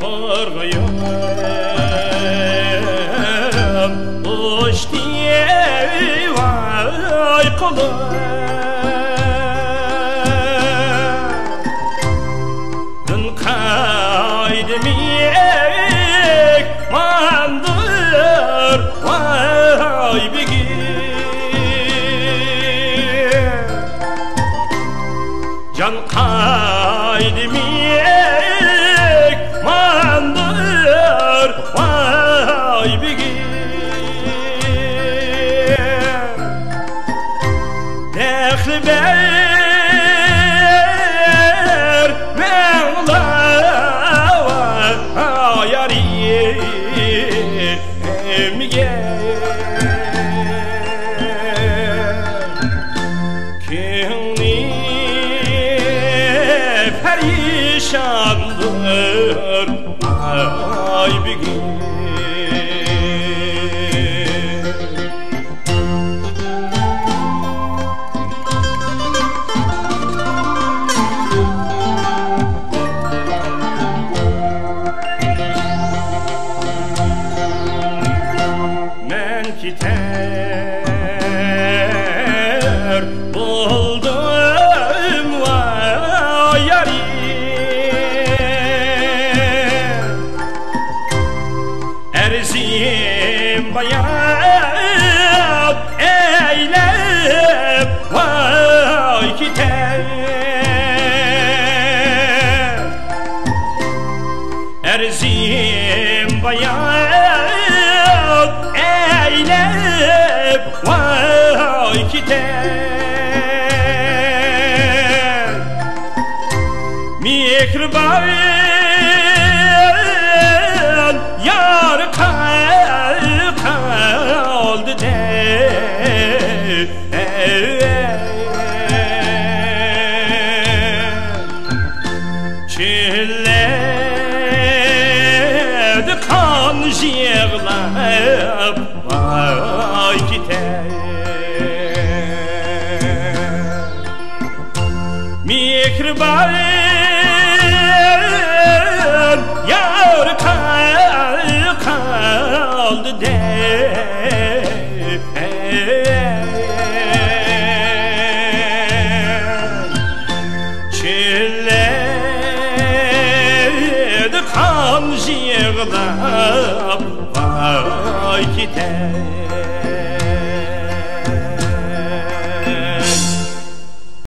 Korkuyorum Uç diye vay kolum Dün kaydım Can kaydemiyek mandır vay bigir Dehli ber mevla yarimige Kini Alexander, I begin. Man, he bayan eylem vay kiter Erziyim bayan eylem vay kiter Mihriban Çilledi kan yığlab vay gider. Mihriban kan yığlab vay gider